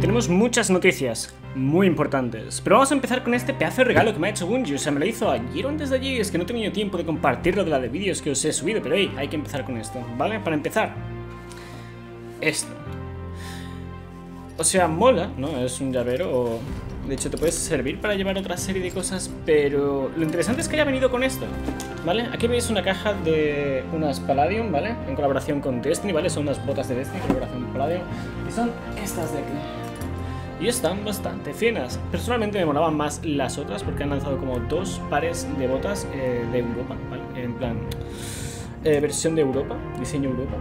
Tenemos muchas noticias muy importantes, pero vamos a empezar con este pedazo de regalo que me ha hecho Bungie, o sea, me lo hizo ayer o antes de allí, es que no he tenido tiempo de compartirlo de la de vídeos que os he subido, pero hey, hay que empezar con esto, ¿vale? Para empezar, esto. O sea, mola, ¿no? Es un llavero o... De hecho, te puedes servir para llevar otra serie de cosas, pero lo interesante es que haya venido con esto, ¿vale? Aquí veis una caja de unas Palladium, ¿vale? En colaboración con Destiny, ¿vale? Son unas botas de Destiny en colaboración con Palladium. Y son estas de aquí. Y están bastante finas. Personalmente me molaban más las otras porque han lanzado como dos pares de botas eh, de Europa, ¿vale? En plan, eh, versión de Europa, diseño Europa.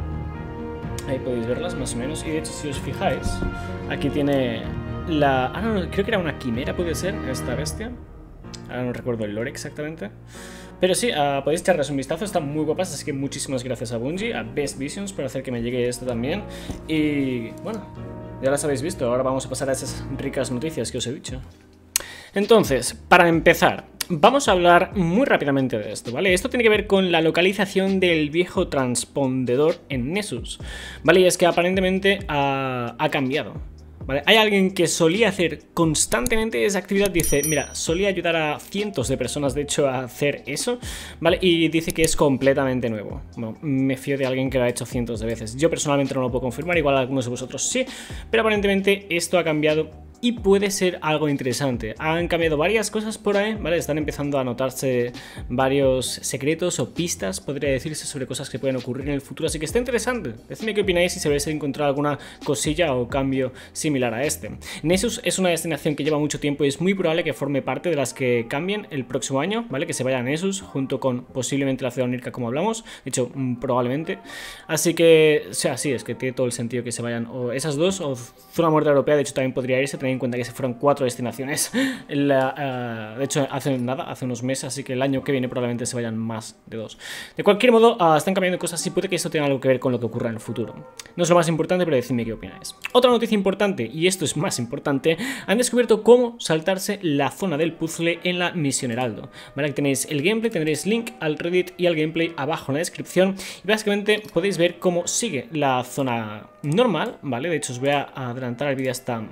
Ahí podéis verlas más o menos. Y de hecho, si os fijáis, aquí tiene la... Ah, no, creo que era una quimera, puede ser, esta bestia. Ahora no recuerdo el lore exactamente. Pero sí, uh, podéis echarles un vistazo, están muy guapas, así que muchísimas gracias a Bungie, a Best Visions por hacer que me llegue esto también. Y bueno, ya las habéis visto, ahora vamos a pasar a esas ricas noticias que os he dicho. Entonces, para empezar, vamos a hablar muy rápidamente de esto, ¿vale? Esto tiene que ver con la localización del viejo transpondedor en Nessus, ¿vale? Y es que aparentemente ha, ha cambiado. Hay alguien que solía hacer constantemente esa actividad, dice, mira, solía ayudar a cientos de personas, de hecho, a hacer eso, ¿vale? Y dice que es completamente nuevo. Bueno, me fío de alguien que lo ha hecho cientos de veces. Yo personalmente no lo puedo confirmar, igual algunos de vosotros sí, pero aparentemente esto ha cambiado y puede ser algo interesante. Han cambiado varias cosas por ahí, ¿vale? Están empezando a notarse varios secretos o pistas, podría decirse, sobre cosas que pueden ocurrir en el futuro, así que está interesante. Decidme qué opináis si se habéis encontrado alguna cosilla o cambio similar a este. Nessus es una destinación que lleva mucho tiempo y es muy probable que forme parte de las que cambien el próximo año, ¿vale? Que se vaya a Nessus junto con posiblemente la ciudad onirca como hablamos, de hecho, mm, probablemente. Así que, o sea, sí, es que tiene todo el sentido que se vayan o esas dos o zona muerta europea, de hecho también podría irse, en cuenta que se fueron cuatro destinaciones. Uh, de hecho, hace nada, hace unos meses, así que el año que viene probablemente se vayan más de dos. De cualquier modo, uh, están cambiando cosas y puede que esto tenga algo que ver con lo que ocurra en el futuro. No es lo más importante, pero decidme qué opináis. Otra noticia importante, y esto es más importante, han descubierto cómo saltarse la zona del puzzle en la misión Heraldo. Vale, aquí tenéis el gameplay, tendréis link al Reddit y al gameplay abajo en la descripción. Y básicamente podéis ver cómo sigue la zona normal, ¿vale? De hecho, os voy a adelantar el vídeo hasta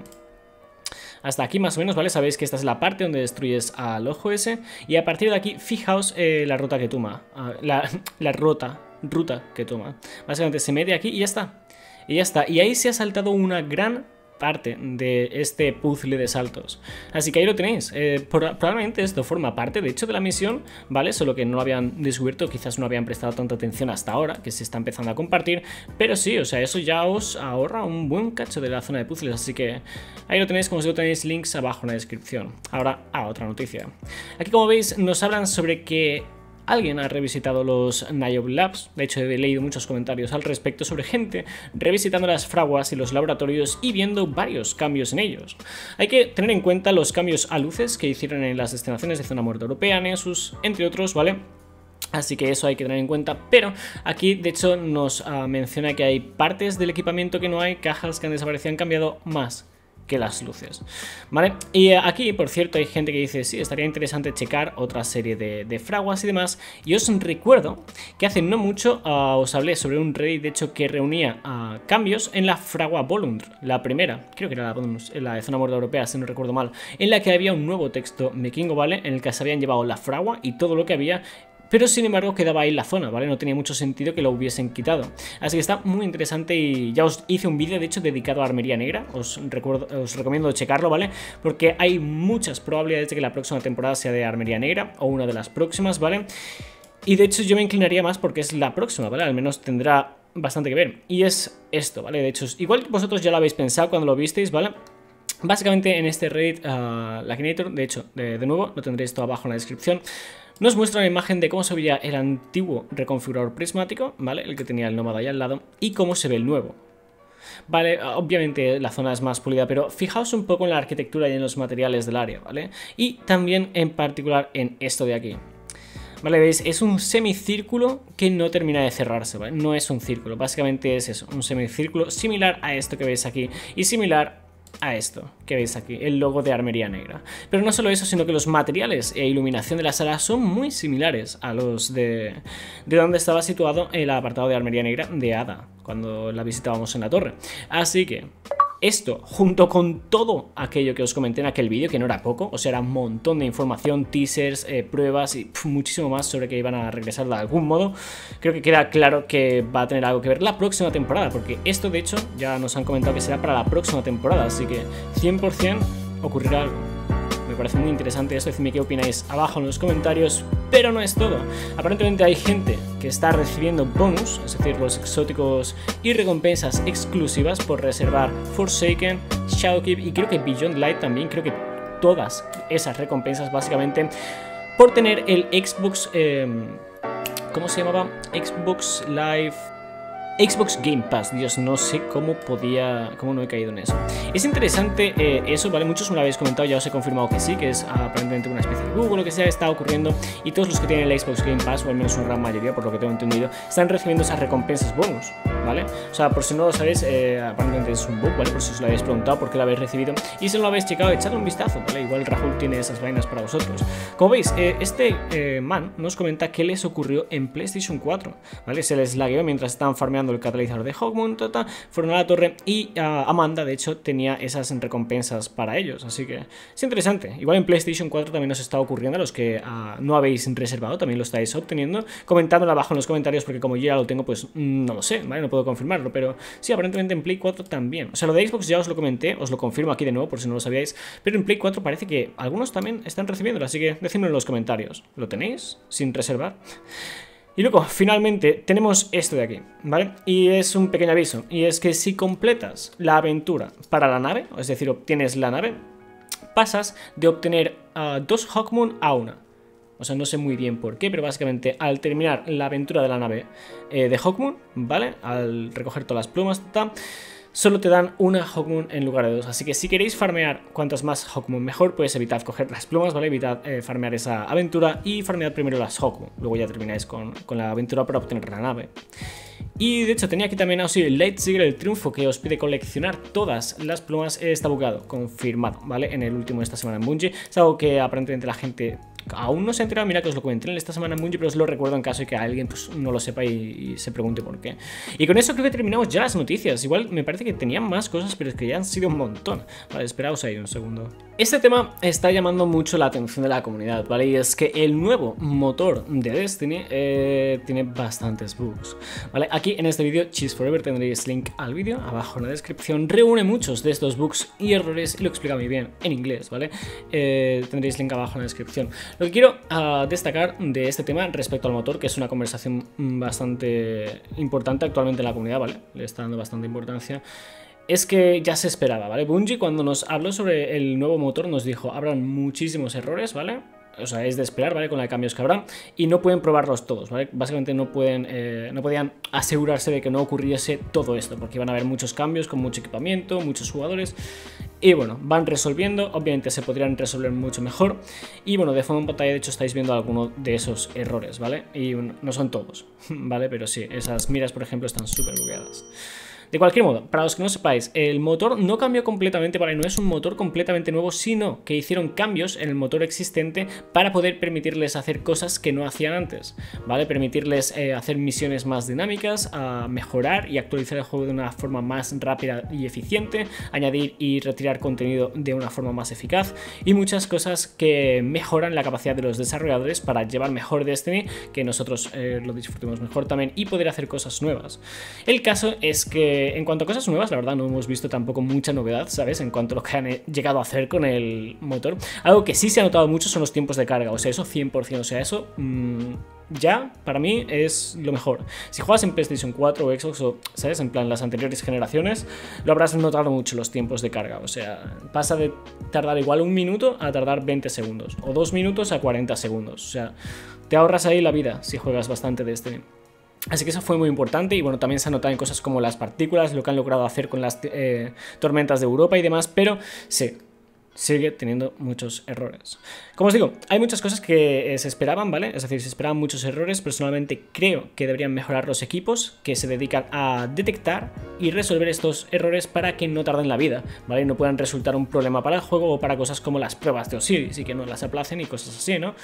hasta aquí más o menos, ¿vale? Sabéis que esta es la parte donde destruyes al ojo ese. Y a partir de aquí, fijaos eh, la ruta que toma. Uh, la, la ruta, ruta que toma. Básicamente se mete aquí y ya está. Y ya está. Y ahí se ha saltado una gran parte de este puzzle de saltos. Así que ahí lo tenéis. Eh, probablemente esto forma parte, de hecho, de la misión, ¿vale? Solo que no lo habían descubierto, quizás no habían prestado tanta atención hasta ahora, que se está empezando a compartir. Pero sí, o sea, eso ya os ahorra un buen cacho de la zona de puzzles. Así que ahí lo tenéis, como si lo tenéis links abajo en la descripción. Ahora, a otra noticia. Aquí, como veis, nos hablan sobre que Alguien ha revisitado los Niob Labs, de hecho he leído muchos comentarios al respecto sobre gente revisitando las fraguas y los laboratorios y viendo varios cambios en ellos. Hay que tener en cuenta los cambios a luces que hicieron en las destinaciones de zona muerta europea, Nessus, entre otros, ¿vale? Así que eso hay que tener en cuenta, pero aquí de hecho nos uh, menciona que hay partes del equipamiento que no hay, cajas que han desaparecido, han cambiado más que las luces, ¿vale? Y eh, aquí, por cierto, hay gente que dice, sí, estaría interesante checar otra serie de, fraguas y demás, y os recuerdo que hace no mucho uh, os hablé sobre un Reddit, de hecho, que reunía uh, cambios en la fragua Volund, la primera, creo que era la, la de zona muerta europea, si no recuerdo mal, en la que había un nuevo texto mekingo, ¿vale? En el que se habían llevado la fragua y todo lo que había pero sin embargo quedaba ahí la zona, ¿vale? No tenía mucho sentido que lo hubiesen quitado. Así que está muy interesante y ya os hice un vídeo, de hecho, dedicado a Armería Negra, os, recomiendo checarlo, ¿vale? Porque hay muchas probabilidades de que la próxima temporada sea de Armería Negra, o una de las próximas, ¿vale? Y de hecho yo me inclinaría más porque es la próxima, ¿vale? Al menos tendrá bastante que ver. Y es esto, ¿vale? De hecho, igual que vosotros ya lo habéis pensado cuando lo visteis, ¿vale? Básicamente en este Reddit, uh, la de hecho, de, de nuevo, lo tendréis todo abajo en la descripción, nos muestra una imagen de cómo se veía el antiguo reconfigurador prismático, ¿vale? El que tenía el nómada ahí al lado, y cómo se ve el nuevo. Vale, obviamente la zona es más pulida, pero fijaos un poco en la arquitectura y en los materiales del área, ¿vale? Y también en particular en esto de aquí. Vale, veis, es un semicírculo que no termina de cerrarse, ¿vale? No es un círculo, básicamente es eso, un semicírculo similar a esto que veis aquí y similar a esto que veis aquí, el logo de Armería Negra. Pero no solo eso, sino que los materiales e iluminación de la sala son muy similares a los de, de donde estaba situado el apartado de Armería Negra de Ada, cuando la visitábamos en la torre. Así que esto, junto con todo aquello que os comenté en aquel vídeo, que no era poco, o sea, era un montón de información, teasers, eh, pruebas y muchísimo más sobre que iban a regresar de algún modo, creo que queda claro que va a tener algo que ver la próxima temporada, porque esto de hecho ya nos han comentado que será para la próxima temporada, así que 100% ocurrirá algo. Me parece muy interesante esto, decidme qué opináis abajo en los comentarios, pero no es todo. Aparentemente hay gente que está recibiendo bonus, es decir, los exóticos y recompensas exclusivas por reservar Forsaken, Shadowkeep y creo que Beyond Light también, creo que todas esas recompensas básicamente por tener el Xbox... Em, ¿Cómo se llamaba? Xbox Live Xbox Game Pass, Dios, no sé cómo podía, cómo no he caído en eso. Es interesante eh, eso, ¿vale? Muchos me lo habéis comentado, ya os he confirmado que sí, que es aparentemente una especie de Google, lo que sea, está ocurriendo. Y todos los que tienen el Xbox Game Pass, o al menos una gran mayoría, por lo que tengo entendido, están recibiendo esas recompensas bonus, ¿vale? O sea, por si no lo sabéis, eh, aparentemente es un bug, ¿vale? Por si os lo habéis preguntado, por qué lo habéis recibido. Y si no lo habéis checado, echadle un vistazo, ¿vale? Igual Rahul tiene esas vainas para vosotros. Como veis, eh, este man nos comenta qué les ocurrió en PlayStation 4, ¿vale? Se les lagueó mientras estaban farmeando el catalizador de Hawkmoon, fueron a la torre y ah, Amanda, de hecho, tenía esas recompensas para ellos, así que es interesante. Igual en PlayStation 4 también os está ocurriendo, a los que ah, no habéis reservado, también lo estáis obteniendo, comentádmelo abajo en los comentarios, porque como yo ya lo tengo, pues mm, no lo sé, ¿vale? No puedo confirmarlo, pero sí, aparentemente en Play 4 también. O sea, lo de Xbox ya os lo comenté, os lo confirmo aquí de nuevo, por si no lo sabíais, pero en Play 4 parece que algunos también están recibiéndolo, así que decídmelo en los comentarios. ¿Lo tenéis? ¿Sin reservar? Y luego, finalmente, tenemos esto de aquí, ¿vale? Y es un pequeño aviso, y es que si completas la aventura para la nave, es decir, obtienes la nave, pasas de obtener ah, dos Hawkmoon a una. O sea, no sé muy bien por qué, pero básicamente al terminar la aventura de la nave eh, de Hawkmoon, ¿vale? Al recoger todas las plumas, tal solo te dan una Hawkmoon en lugar de dos. Así que si queréis farmear cuantas más Hawkmoon mejor, pues evitad coger las plumas, ¿vale? Evitad eh, farmear esa aventura y farmead primero las Hawkmoon. Luego ya termináis con, la aventura para obtener la nave. Y de hecho tenía aquí también el Light Sigil, el triunfo que os pide coleccionar todas las plumas está bugado, confirmado, ¿vale? En el último de esta semana en Bungie. Es algo que aparentemente la gente aún no se ha enterado, mira que os lo comenté esta semana en Bungie, pero os lo recuerdo en caso de que alguien pues, no lo sepa y, se pregunte por qué. Y con eso creo que terminamos ya las noticias. Igual me parece que tenían más cosas, pero es que ya han sido un montón. Vale, esperaos ahí un segundo. Este tema está llamando mucho la atención de la comunidad, ¿vale? Y es que el nuevo motor de Destiny eh, tiene bastantes bugs, ¿vale? Aquí en este vídeo, Cheese Forever, tendréis link al vídeo, abajo en la descripción. Reúne muchos de estos bugs y errores y lo explica muy bien en inglés, ¿vale? Eh, tendréis link abajo en la descripción. Lo que quiero ah, destacar de este tema respecto al motor, que es una conversación bastante importante actualmente en la comunidad, ¿vale? Le está dando bastante importancia es que ya se esperaba, ¿vale? Bungie cuando nos habló sobre el nuevo motor nos dijo, habrán muchísimos errores, ¿vale? O sea, es de esperar, ¿vale? Con de cambios que habrá. Y no pueden probarlos todos, ¿vale? Básicamente no pueden, eh, no podían asegurarse de que no ocurriese todo esto, porque iban a haber muchos cambios con mucho equipamiento, muchos jugadores. Y bueno, van resolviendo, obviamente se podrían resolver mucho mejor. Y bueno, de fondo en pantalla de hecho estáis viendo algunos de esos errores, ¿vale? Y no son todos, ¿vale? Pero sí, esas miras, por ejemplo, están súper bugueadas. De cualquier modo, para los que no sepáis, el motor no cambió completamente, ¿vale? No es un motor completamente nuevo, sino que hicieron cambios en el motor existente para poder permitirles hacer cosas que no hacían antes, ¿vale? Permitirles eh, hacer misiones más dinámicas, mejorar y actualizar el juego de una forma más rápida y eficiente, añadir y retirar contenido de una forma más eficaz y muchas cosas que mejoran la capacidad de los desarrolladores para llevar mejor Destiny, que nosotros eh, lo disfrutemos mejor también y poder hacer cosas nuevas. El caso es que en cuanto a cosas nuevas, la verdad no hemos visto tampoco mucha novedad, ¿sabes? En cuanto a lo que han eh, llegado a hacer con el motor. Algo que sí se ha notado mucho son los tiempos de carga, o sea, eso 100%, o sea, eso... Mm, ya, para mí, es lo mejor. Si juegas en PlayStation 4 o Xbox o, ¿sabes? En plan, las anteriores generaciones, lo habrás notado mucho los tiempos de carga. O sea, pasa de tardar igual un minuto a tardar 20 segundos. O dos minutos a 40 segundos. O sea, te ahorras ahí la vida si juegas bastante de este. Así que eso fue muy importante y bueno, también se ha notado en cosas como las partículas, lo que han logrado hacer con las eh, tormentas de Europa y demás, pero sí, sigue teniendo muchos errores. Como os digo, hay muchas cosas que eh, se esperaban, ¿vale? Es decir, se esperaban muchos errores. Personalmente creo que deberían mejorar los equipos que se dedican a detectar y resolver estos errores para que no tarden la vida, ¿vale? No puedan resultar un problema para el juego o para cosas como las pruebas de Osiris y que no las aplacen y cosas así, ¿no?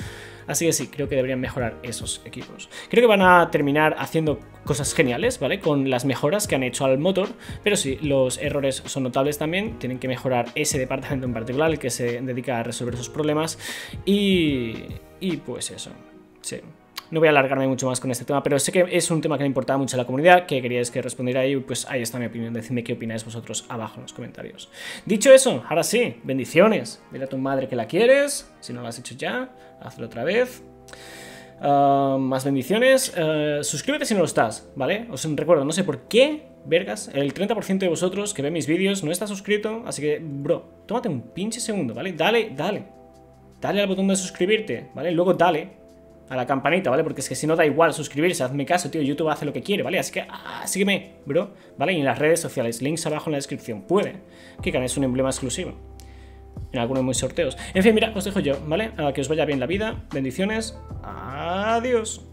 Así que sí, creo que deberían mejorar esos equipos. Creo que van a terminar haciendo cosas geniales, ¿vale? Con las mejoras que han hecho al motor, pero sí, los errores son notables también, tienen que mejorar ese departamento en particular, el que se dedica a resolver esos problemas, y, y pues eso, sí. No voy a alargarme mucho más con este tema, pero sé que es un tema que le importaba mucho a la comunidad, que queríais que respondiera ahí, pues ahí está mi opinión. Decidme qué opináis vosotros abajo en los comentarios. Dicho eso, ahora sí, bendiciones. Dile a tu madre que la quieres, si no lo has hecho ya, hazlo otra vez. Ah, más bendiciones. Uh, suscríbete si no lo estás, ¿vale? Os recuerdo, no sé por qué, vergas, el 30% de vosotros que ve mis vídeos no está suscrito, así que, bro, tómate un pinche segundo, ¿vale? Dale, dale. Dale al botón de suscribirte, ¿vale? Luego dale a la campanita, ¿vale? Porque es que si no da igual suscribirse, hazme caso, tío, YouTube hace lo que quiere, ¿vale? Así que ah, sígueme, bro, ¿vale? Y en las redes sociales, links abajo en la descripción, puede que ganes un emblema exclusivo en algunos mis sorteos. En fin, mira, os dejo yo, ¿vale? A que os vaya bien la vida, bendiciones, adiós.